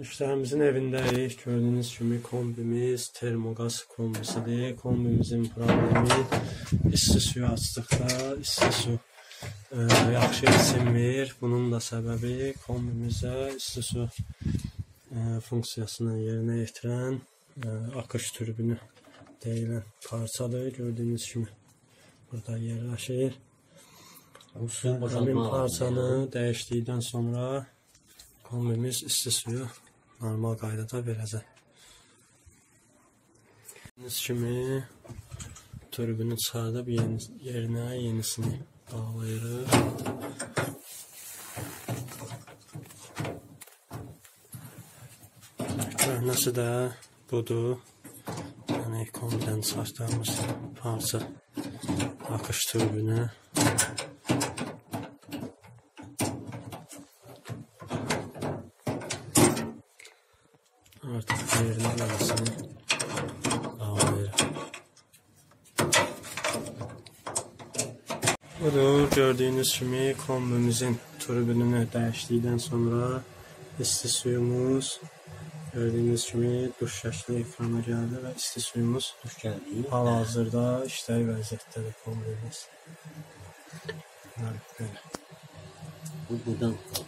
Müştərimizin evindəyik. Gördüyünüz kimi kombimiz termoqaz kombisidir. Kombimizin problemi isti suyu açdıqda isti su e, yaxşı içilmir. Bunun da səbəbi kombimizə isti su e, funksiyasını yerinə yetirən e, akış türbünü deyilən parçadır. Gördüyünüz kimi burada yerləşir. Bu suyun Həmin boşaltma parçanı dəyişdikdən sonra kombimiz isti suyu normal qaydada verəcək. Gördüyünüz kimi turbini çıxardıb yeni, yerinə yenisini bağlayırıq. Köhnəsi də budur. Yəni kombidən çıxardığımız parça akış turbini. Artıq yerinə gəlsin. Bağlayırıq. Budur, gördüyünüz kimi kombimizin turbinini dəyişdikdən sonra isti suyumuz gördüyünüz kimi duş şəkli ekrana gəldi və isti suyumuz Duş gəldi. hal-hazırda işləy vəziyyətdədir kombimiz. Yəni, belə. Bu buradan qalxır.